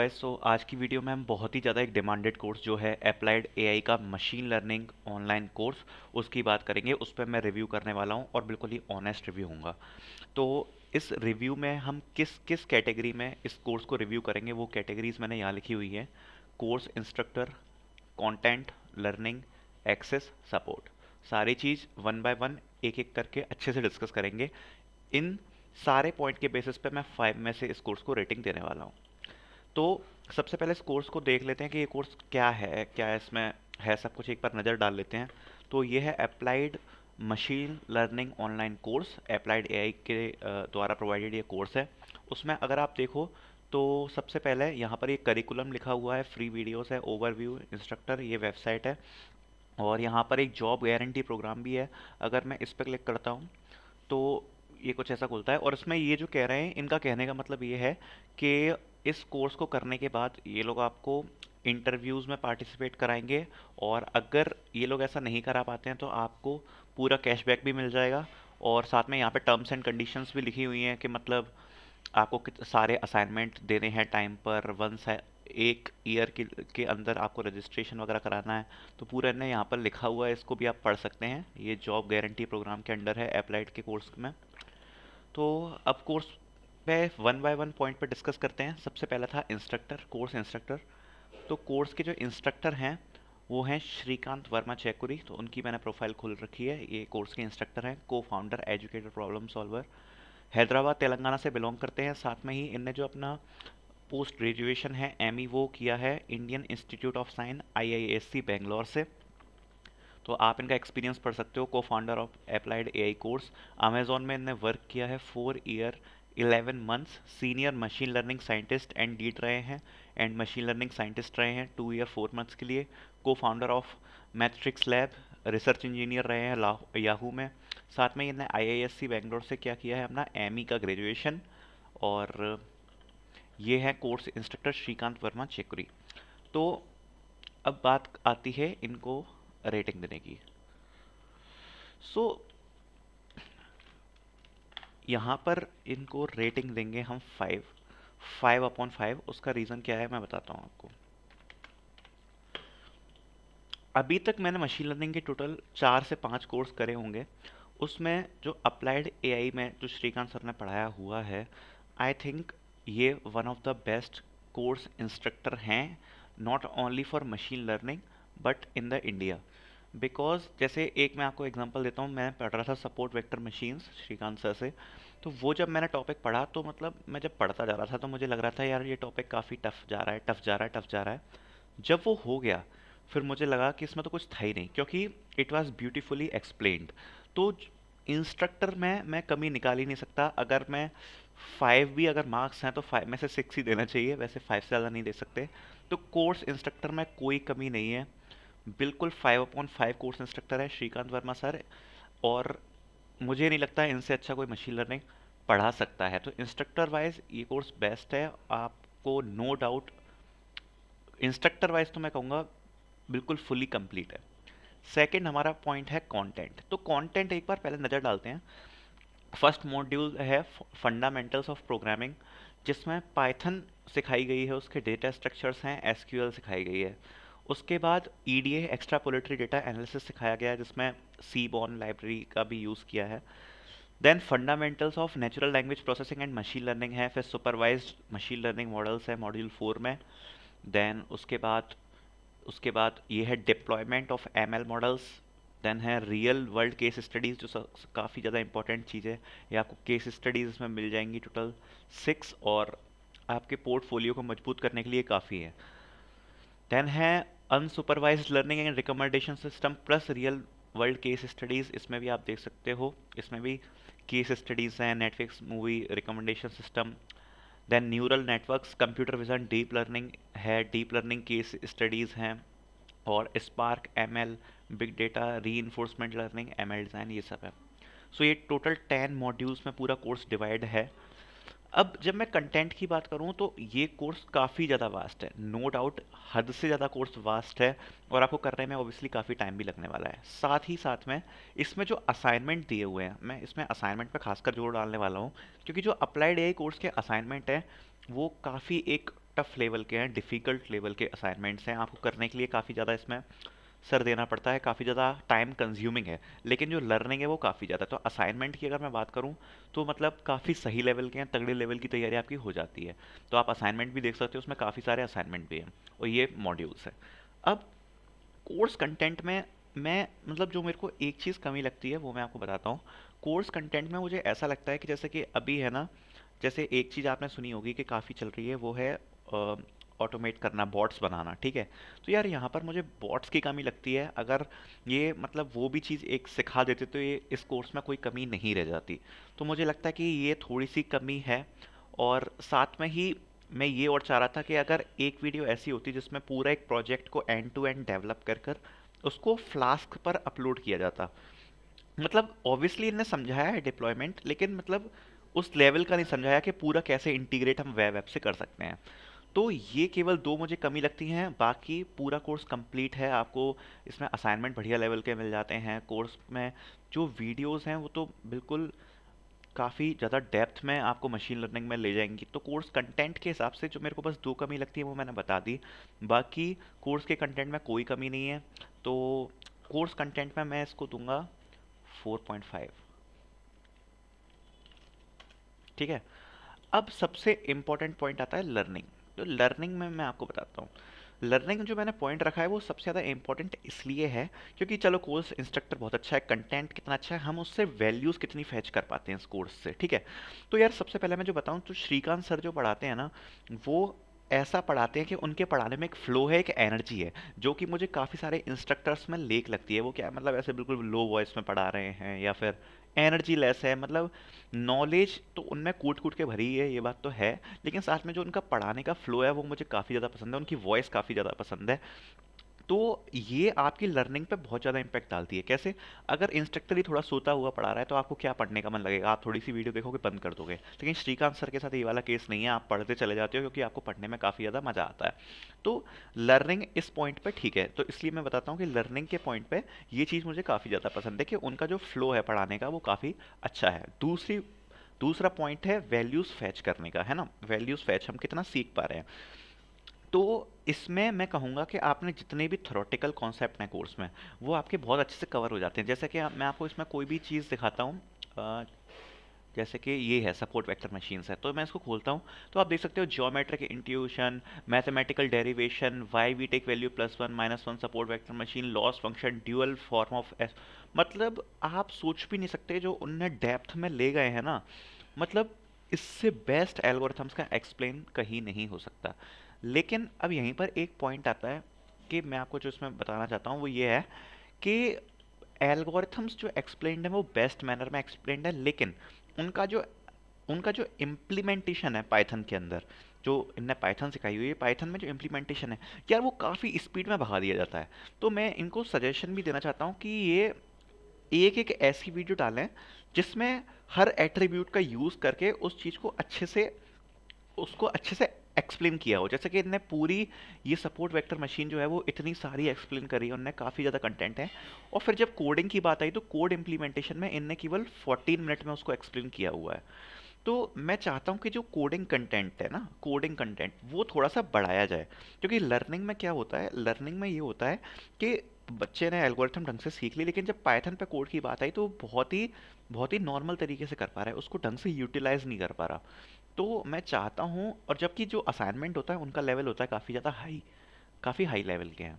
Guys so आज की video में हम बहुत ही ज़्यादा एक डिमांडेड कोर्स जो है अप्लाइड एआई का मशीन लर्निंग ऑनलाइन कोर्स उसकी बात करेंगे। उस पर मैं रिव्यू करने वाला हूँ और बिल्कुल ही ऑनेस्ट रिव्यू होगा। तो इस रिव्यू में हम किस किस कैटेगरी में इस कोर्स को रिव्यू करेंगे, वो कैटेगरीज मैंने यहाँ लिखी हुई है। Course instructor content learning access support सारी चीज़ वन बाय वन एक एक करके अच्छे से डिस्कस करेंगे। इन सारे पॉइंट के बेसिस पे मैं फाइव में से इस कोर्स को रेटिंग देने वाला हूँ। तो सबसे पहले इस कोर्स को देख लेते हैं कि ये कोर्स क्या है, क्या इसमें है सब कुछ एक बार नज़र डाल लेते हैं। तो ये है applied machine learning online course applied AI के द्वारा प्रोवाइडेड ये कोर्स है। उसमें अगर आप देखो तो सबसे पहले यहाँ पर ये करिकुलम लिखा हुआ है फ्री वीडियोस है ओवरव्यू इंस्ट्रक्टर ये वेबसाइट है। और यहाँ पर एक जॉब गारंटी प्रोग्राम भी है, अगर मैं इस पर क्लिक करता हूँ तो ये कुछ ऐसा खुलता है। और इसमें ये जो कह रहे हैं, इनका कहने का मतलब ये है कि इस कोर्स को करने के बाद ये लोग आपको इंटरव्यूज़ में पार्टिसिपेट कराएँगे और अगर ये लोग ऐसा नहीं करा पाते हैं तो आपको पूरा कैशबैक भी मिल जाएगा और साथ में यहाँ पे टर्म्स एंड कंडीशंस भी लिखी हुई हैं कि मतलब आपको सारे असाइनमेंट देने हैं टाइम पर वन एक ईयर के, के अंदर आपको रजिस्ट्रेशन वगैरह कराना है तो पूरा ने यहाँ पर लिखा हुआ है इसको भी आप पढ़ सकते हैं। ये जॉब गारंटी प्रोग्राम के अंडर है अप्लाइड के कोर्स में। तो अब कोर्स पे वन बाय वन पॉइंट पर डिस्कस करते हैं। सबसे पहला था इंस्ट्रक्टर कोर्स इंस्ट्रक्टर तो कोर्स के जो इंस्ट्रक्टर हैं, वो हैं श्रीकांत वर्मा चैकुरी। तो उनकी मैंने प्रोफ़ाइल खोल रखी है। ये कोर्स के इंस्ट्रक्टर हैं co founder educator problem solver Hyderabad, Telangana से बिलोंग करते हैं। साथ में ही इनने जो अपना पोस्ट ग्रेजुएशन है एम e वो किया है Indian Institute of Science IISc Bangalore से। तो आप इनका एक्सपीरियंस पढ़ सकते हो। Co founder of applied AI course Amazon में इनने वर्क किया है four year eleven months senior machine learning scientist and डीट रहे हैं एंड मशीन लर्निंग साइंटिस्ट रहे हैं टू ईयर फोर मंथ्स के लिए। Co founder of Matrix Lab research engineer रहे हैं याहू में। साथ में इन्हें आईआईएससी बेंगलोर से क्या किया है अपना? एम ई का ग्रेजुएशन और ये है कोर्स इंस्ट्रक्टर श्रीकांत वर्मा चेकुरी। तो अब बात आती है इनको रेटिंग देने की। सो so, यहाँ पर इनको रेटिंग देंगे हम फाइव फाइव अपॉन फाइव उसका रीज़न क्या है मैं बताता हूँ आपको. अभी तक मैंने मशीन लर्निंग के टोटल चार से पाँच कोर्स करे होंगे. उसमें जो अप्लाइड एआई में जो श्रीकांत सर ने पढ़ाया हुआ है आई थिंक ये one of the best course instructor हैं not only for machine learning but in the India because जैसे एक मैं आपको एग्जांपल देता हूँ मैं पढ़ रहा था support vector machines Srikanth sir से। तो वो जब मैंने टॉपिक पढ़ा तो मतलब मैं जब पढ़ता जा रहा था तो मुझे लग रहा था, यार, ये टॉपिक काफ़ी टफ जा रहा है टफ जा रहा है टफ जा रहा है। जब वो हो गया, फिर मुझे लगा कि इसमें तो कुछ था ही नहीं, क्योंकि इट वॉज़ ब्यूटिफुली एक्सप्लेन्ड तो इंस्ट्रक्टर में, मैं कमी निकाल ही नहीं सकता। अगर मैं फाइव भी अगर मार्क्स हैं तो फाइव में से सिक्स ही देना चाहिए, वैसे फाइव से ज़्यादा नहीं दे सकते। तो कोर्स इंस्ट्रक्टर में कोई कमी नहीं है। बिल्कुल five upon five course instructor है, श्रीकांत वर्मा सर। और मुझे नहीं लगता इनसे अच्छा कोई मशीन लर्निंग पढ़ा सकता है। तो इंस्ट्रक्टर वाइज ये कोर्स बेस्ट है। आपको नो डाउट इंस्ट्रक्टर वाइज तो मैं कहूँगा बिल्कुल फुली कंप्लीट है। सेकंड हमारा पॉइंट है कंटेंट तो कंटेंट एक बार पहले नज़र डालते हैं। फ़र्स्ट मॉड्यूल है फंडामेंटल्स ऑफ़ प्रोग्रामिंग जिसमें पाइथन सिखाई गई है, उसके डेटा स्ट्रक्चर्स हैं एसक्यूएल सिखाई गई है। उसके बाद E D exploratory data analysis सिखाया गया है, जिसमें सी बॉन लाइब्रेरी का भी यूज़ किया है। Then fundamentals of natural language processing and machine learning है, फिर सुपरवाइज मशीन लर्निंग मॉडल्स है मॉड्यूल फोर में। देन उसके बाद उसके बाद ये है deployment of M L models then है रियल वर्ल्ड केस स्टडीज़ जो काफ़ी ज़्यादा इंपॉर्टेंट चीज़ है। ये आपको केस स्टडीज़ इसमें मिल जाएँगी टोटल सिक्स और आपके पोर्टफोलियो को मज़बूत करने के लिए काफ़ी है। देन है unsupervise learning and recommendation system plus real world case studies इसमें भी आप देख सकते हो। इसमें भी केस स्टडीज़ हैं Netflix movie recommendation system then neural networks computer vision deep learning है डीप लर्निंग केस स्टडीज़ हैं और spark M L big data reinforcement learning M L design ये सब है। सो so, ये टोटल टेन मॉड्यूल्स में पूरा कोर्स डिवाइड है। अब जब मैं कंटेंट की बात करूँ तो ये कोर्स काफ़ी ज़्यादा वास्ट है। नो no डाउट हद से ज़्यादा कोर्स वास्ट है और आपको करने में ओबियसली काफ़ी टाइम भी लगने वाला है। साथ ही साथ में, इसमें जो असाइनमेंट दिए हुए हैं, मैं इसमें असाइनमेंट पे खासकर ज़ोर डालने वाला हूँ, क्योंकि जो अप्लाइड ए कोर्स के असाइनमेंट हैं, वो काफ़ी एक टफ लेवल के हैं डिफ़िकल्ट लेवल के असाइनमेंट्स हैं। आपको करने के लिए काफ़ी ज़्यादा इसमें सर देना पड़ता है, काफ़ी ज़्यादा टाइम कंज्यूमिंग है, लेकिन जो लर्निंग है वो काफ़ी ज़्यादा तो असाइनमेंट की अगर मैं बात करूँ तो मतलब काफ़ी सही लेवल के हैं तगड़े लेवल की तैयारी आपकी हो जाती है। तो आप असाइनमेंट भी देख सकते हो, उसमें काफ़ी सारे असाइनमेंट भी हैं, और ये मॉड्यूल्स हैं। अब कोर्स कंटेंट में मैं मतलब जो मेरे को एक चीज़ कमी लगती है, वो मैं आपको बताता हूँ। कोर्स कंटेंट में मुझे ऐसा लगता है कि जैसे कि अभी है ना, जैसे एक चीज़ आपने सुनी होगी कि काफ़ी चल रही है, वो है ऑटोमेट करना बॉट्स बनाना, ठीक है? तो यार यहाँ पर मुझे बॉट्स की कमी लगती है। अगर ये मतलब वो भी चीज़ एक सिखा देते तो ये इस कोर्स में कोई कमी नहीं रह जाती। तो मुझे लगता है कि ये थोड़ी सी कमी है और साथ में ही मैं ये और चाह रहा था कि अगर एक वीडियो ऐसी होती जिसमें पूरा एक प्रोजेक्ट को एंड टू एंड डेवलप कर कर उसको फ्लास्क पर अपलोड किया जाता। मतलब ऑब्वियसली इन्हें समझाया है डिप्लॉयमेंट लेकिन मतलब उस लेवल का नहीं समझाया कि पूरा कैसे इंटीग्रेट हम वेब ऐप से कर सकते हैं। तो ये केवल दो मुझे कमी लगती हैं, बाकी पूरा कोर्स कंप्लीट है, आपको इसमें असाइनमेंट बढ़िया लेवल के मिल जाते हैं। कोर्स में जो वीडियोस हैं, वो तो बिल्कुल काफ़ी ज़्यादा डेप्थ में आपको मशीन लर्निंग में ले जाएँगी। तो कोर्स कंटेंट के हिसाब से जो मेरे को बस दो कमी लगती है, वो मैंने बता दी। बाकी कोर्स के कंटेंट में कोई कमी नहीं है। तो कोर्स कंटेंट में मैं इसको दूँगा 4.5 ठीक है? अब सबसे इम्पोर्टेंट पॉइंट आता है लर्निंग तो लर्निंग में मैं आपको बताता हूँ। लर्निंग जो मैंने पॉइंट रखा है, वो सबसे ज़्यादा इंपॉर्टेंट इसलिए है क्योंकि चलो कोर्स इंस्ट्रक्टर बहुत अच्छा है कंटेंट कितना अच्छा है, हम उससे वैल्यूज़ कितनी फैच कर पाते हैं इस कोर्स से, ठीक है? तो यार सबसे पहले मैं जो बताऊँ तो श्रीकांत सर जो पढ़ाते हैं ना, वो ऐसा पढ़ाते हैं कि उनके पढ़ाने में एक फ्लो है, एक एनर्जी है, जो कि मुझे काफ़ी सारे इंस्ट्रक्टर्स में लेक लगती है। वो क्या मतलब ऐसे बिल्कुल लो वॉइस में पढ़ा रहे हैं या फिर एनर्जी लेस है मतलब नॉलेज तो उनमें कूट कूट के भरी है, ये बात तो है, लेकिन साथ में जो उनका पढ़ाने का फ्लो है, वो मुझे काफ़ी ज़्यादा पसंद है, उनकी वॉइस काफ़ी ज़्यादा पसंद है। तो ये आपकी लर्निंग पे बहुत ज़्यादा इम्पैक्ट डालती है। कैसे? अगर इंस्ट्रक्टर ही थोड़ा सोता हुआ पढ़ा रहा है तो आपको क्या पढ़ने का मन लगेगा? आप थोड़ी सी वीडियो देखोगे, बंद कर दोगे। लेकिन श्रीकांत सर के साथ ये वाला केस नहीं है। आप पढ़ते चले जाते हो, क्योंकि आपको पढ़ने में काफ़ी ज़्यादा मज़ा आता है। तो लर्निंग इस पॉइंट पर ठीक है। तो इसलिए मैं बताता हूँ कि लर्निंग के पॉइंट पर ये चीज़ मुझे काफ़ी ज़्यादा पसंद है कि उनका जो फ्लो है पढ़ाने का, वो काफ़ी अच्छा है। दूसरी, दूसरा पॉइंट है वैल्यूज़ फैच करने का, है ना? वैल्यूज़ फैच हम कितना सीख पा रहे हैं। तो इसमें मैं कहूँगा कि आपने जितने भी थोरोटिकल कॉन्सेप्ट हैं कोर्स में, वो आपके बहुत अच्छे से कवर हो जाते हैं। जैसे कि मैं आपको इसमें कोई भी चीज़ दिखाता हूँ जैसे कि ये है सपोर्ट वेक्टर मशीन्स है। तो मैं इसको खोलता हूँ तो आप देख सकते हो geometric intuition mathematical derivation why we take value plus one minus one support vector machine loss function dual form of S मतलब आप सोच भी नहीं सकते जो उनने डेप्थ में ले गए हैं ना। मतलब इससे बेस्ट एल्गोरिथम्स का एक्सप्लेन कहीं नहीं हो सकता। लेकिन अब यहीं पर एक पॉइंट आता है कि मैं आपको जो इसमें बताना चाहता हूँ, वो ये है कि एल्गोरिथम्स जो एक्सप्लेंड है, वो बेस्ट मैनर में एक्सप्लेंड है, लेकिन उनका जो उनका जो इम्प्लीमेंटेशन है पाइथन के अंदर, जो इनने पाइथन सिखाई हुई है पाइथन में जो इम्प्लीमेंटेशन है, यार वो काफ़ी स्पीड में भगा दिया जाता है। तो मैं इनको सजेशन भी देना चाहता हूँ कि ये एक एक ऐसी वीडियो डालें जिसमें हर एट्रीब्यूट का यूज़ करके उस चीज़ को अच्छे से, उसको अच्छे से एक्सप्लेन किया हो। जैसे कि इनने पूरी ये सपोर्ट वेक्टर मशीन जो है वो इतनी सारी एक्सप्लेन करी उनने काफ़ी ज़्यादा कंटेंट है। और फिर जब कोडिंग की बात आई तो कोड इम्प्लीमेंटेशन में इनने केवल 14 मिनट में उसको एक्सप्लेन किया हुआ है। तो मैं चाहता हूँ कि जो कोडिंग कंटेंट है ना कोडिंग कंटेंट वो थोड़ा सा बढ़ाया जाए। क्योंकि लर्निंग में क्या होता है लर्निंग में ये होता है कि बच्चे ने एल्गोरिथम ढंग से सीख ली, लेकिन जब पाइथन पे कोड की बात आई तो बहुत ही बहुत ही नॉर्मल तरीके से कर पा रहा है, उसको ढंग से यूटिलाइज नहीं कर पा रहा। तो मैं चाहता हूँ, और जबकि जो असाइनमेंट होता है, उनका लेवल होता है काफ़ी ज़्यादा हाई काफ़ी हाई लेवल के हैं।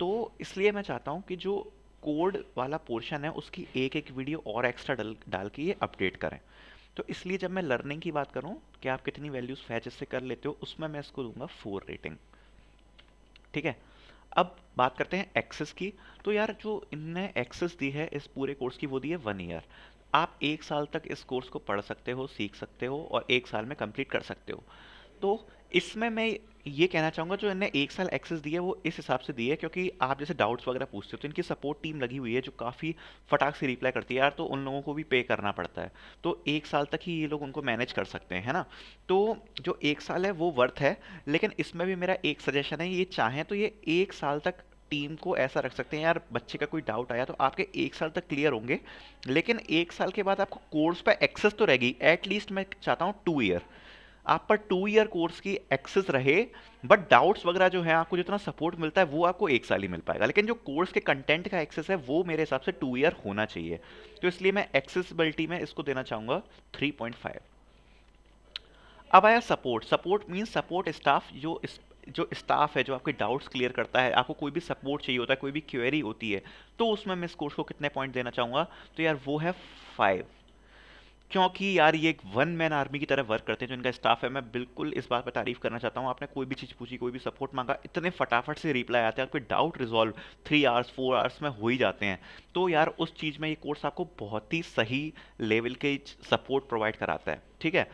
तो इसलिए मैं चाहता हूँ कि जो कोड वाला पोर्शन है, उसकी एक एक वीडियो और एक्स्ट्रा डल, डाल के ये अपडेट करें। तो इसलिए जब मैं लर्निंग की बात करूँ, कि आप कितनी वैल्यूज़ फैच इससे कर लेते हो, उसमें मैं इसको दूँगा फोर रेटिंग ठीक है? अब बात करते हैं एक्सेस की। तो यार, जो इनने एक्सेस दी है, इस पूरे कोर्स की, वो दी है वन ईयर आप एक साल तक इस कोर्स को पढ़ सकते हो, सीख सकते हो और एक साल में कंप्लीट कर सकते हो। तो इसमें मैं ये कहना चाहूँगा, जो इन्हें एक साल एक्सेस दी है, वो इस हिसाब से दी है क्योंकि आप जैसे डाउट्स वगैरह पूछते हो तो इनकी सपोर्ट टीम लगी हुई है, जो काफ़ी फटाक से रिप्लाई करती है, यार तो उन लोगों को भी पे करना पड़ता है। तो एक साल तक ही ये लोग उनको मैनेज कर सकते हैं, है ना? तो जो एक साल है, वो वर्थ है, लेकिन इसमें भी मेरा एक सजेशन है, ये चाहें तो ये एक साल तक टीम को ऐसा रख सकते हैं। यार, बच्चे का कोई डाउट आया तो आपके एक साल तक क्लियर होंगे। लेकिन एक साल के बाद आपको कोर्स पर एक्सेस तो रहेगी। एटलीस्ट मैं चाहता हूँ टू ईयर आप पर टू ईयर कोर्स की एक्सेस रहे बट डाउट्स वगैरह जो है, आपको जितना सपोर्ट मिलता है, वो आपको एक साल ही मिल पाएगा। लेकिन जो कोर्स के कंटेंट का एक्सेस है, वो मेरे हिसाब से टू ईयर होना चाहिए। तो इसलिए मैं एक्सेसिबिलिटी में इसको देना चाहूँगा थ्री पॉइंट फाइव अब आया support support mean support staff जो जो स्टाफ है, जो आपके डाउट्स क्लियर करता है, आपको कोई भी सपोर्ट चाहिए होता है, कोई भी क्वेरी होती है तो उसमें मैं इस कोर्स को कितने पॉइंट देना चाहूँगा? तो यार वो है फाइव क्योंकि यार ये एक वन मैन आर्मी की तरह वर्क करते हैं, जो इनका स्टाफ है, मैं बिल्कुल इस बात पर तारीफ़ करना चाहता हूँ। आपने कोई भी चीज़ पूछी, कोई भी सपोर्ट मांगा, इतने फटाफट से रिप्लाई आते हैं, आपके doubt resolve three hours four hours में हो ही जाते हैं। तो यार उस चीज़ में ये कोर्स आपको बहुत ही सही लेवल के सपोर्ट प्रोवाइड कराता है, ठीक है?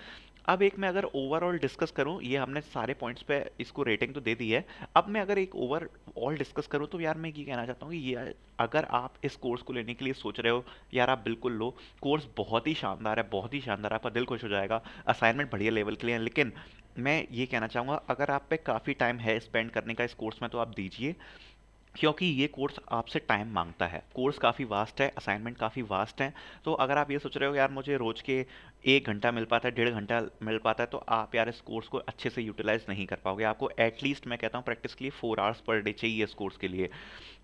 अब एक मैं अगर ओवरऑल डिस्कस करूँ, ये हमने सारे पॉइंट्स पे इसको रेटिंग तो दे दी है। अब मैं अगर एक ओवरऑल डिस्कस करूँ तो यार मैं ये कहना चाहता हूँ कि ये अगर आप इस कोर्स को लेने के लिए सोच रहे हो, यार आप बिल्कुल लो। कोर्स बहुत ही शानदार है, बहुत ही शानदार है, आपका दिल खुश हो जाएगा। असाइनमेंट बढ़िया लेवल के लिए लेकिन मैं ये कहना चाहूँगा, अगर आप पे काफ़ी टाइम है स्पेंड करने का इस कोर्स में तो आप दीजिए। क्योंकि ये कोर्स आपसे टाइम माँगता है। कोर्स काफ़ी वास्ट है असाइनमेंट काफ़ी वास्ट है। तो अगर आप ये सोच रहे हो यार मुझे रोज़ के एक घंटा मिल पाता है, डेढ़ घंटा मिल पाता है तो आप यार इस कोर्स को अच्छे से यूटिलाइज नहीं कर पाओगे। आपको एटलीस्ट मैं कहता हूँ प्रैक्टिस के लिए फोर आवर्स पर डे चाहिए इस कोर्स के लिए,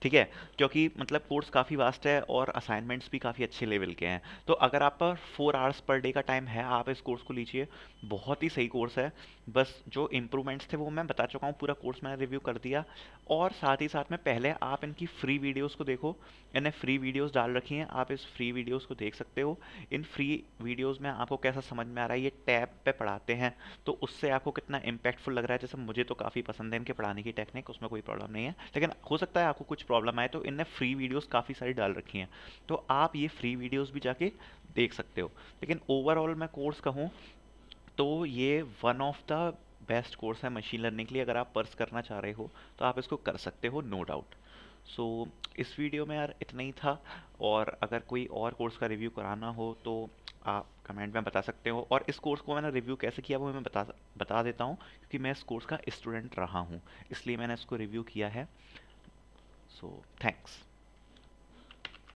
ठीक है? क्योंकि मतलब कोर्स काफ़ी वास्ट है और असाइनमेंट्स भी काफ़ी अच्छे लेवल के हैं। तो अगर आप पर फोर आवर्स पर डे का टाइम है, आप इस कोर्स को लीजिए। बहुत ही सही कोर्स है। बस जो इम्प्रूवमेंट्स थे वो मैं बता चुका हूँ, पूरा कोर्स मैंने रिव्यू कर दिया। और साथ ही साथ में पहले आप इनकी फ्री वीडियोज़ को देखो। इन्हें फ्री वीडियोज़ डाल रखी हैं, आप इस फ्री वीडियोज़ को देख सकते हो। इन फ्री वीडियोज़ में आपको कैसा समझ में आ रहा है, ये टैब पे पढ़ाते हैं तो उससे आपको कितना इम्पैक्टफुल लग रहा है, जैसे मुझे तो काफ़ी पसंद है इनके पढ़ाने की टेक्निक उसमें कोई प्रॉब्लम नहीं है, लेकिन हो सकता है आपको कुछ प्रॉब्लम आए तो इनने फ्री वीडियोज़ काफ़ी सारी डाल रखी हैं तो आप ये फ्री वीडियोज़ भी जाके देख सकते हो, लेकिन ओवरऑल मैं कोर्स कहूँ तो ये one of the best course है मशीन लर्निंग के लिए, अगर आप पर्स करना चाह रहे हो तो आप इसको कर सकते हो नो डाउट सो इस वीडियो में यार इतना ही था, और अगर कोई और कोर्स का रिव्यू कराना हो तो आप कमेंट में बता सकते हो और इस कोर्स को मैंने रिव्यू कैसे किया वो मैं बता बता देता हूँ, क्योंकि मैं इस कोर्स का स्टूडेंट रहा हूँ, इसलिए मैंने इसको रिव्यू किया है So, thanks.